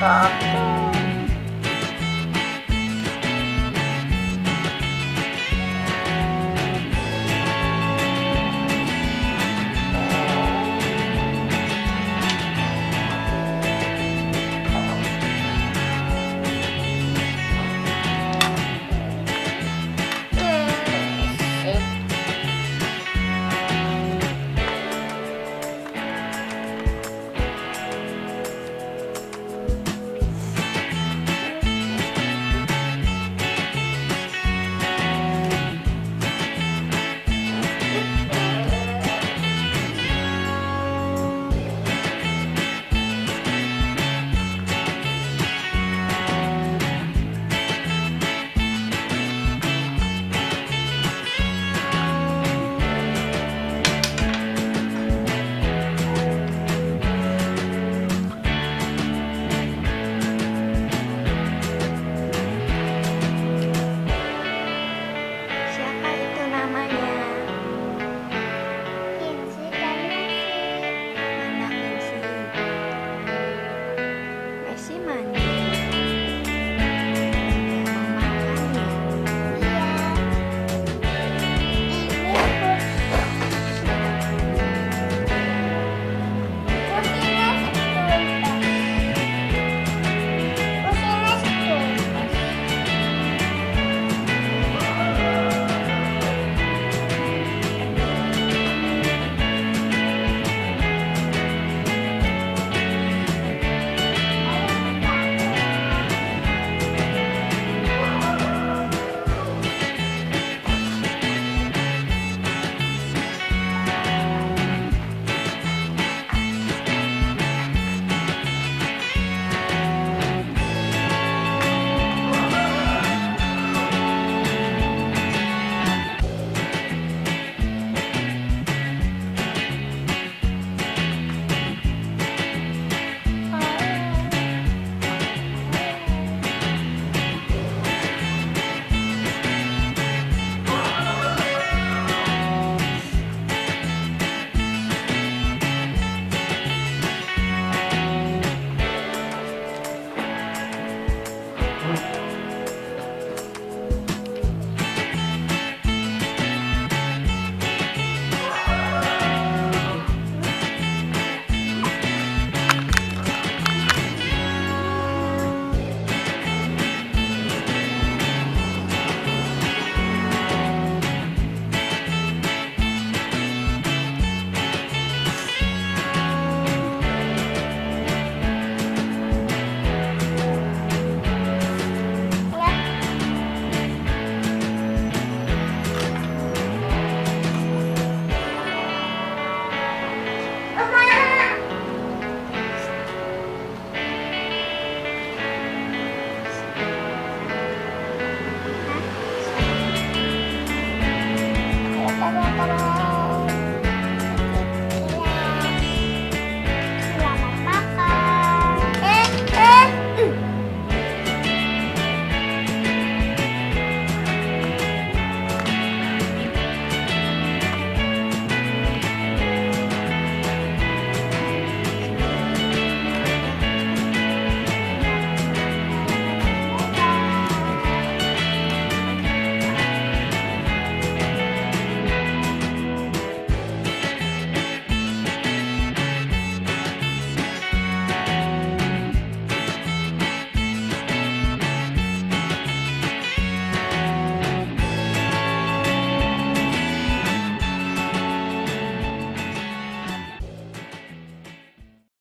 Bye.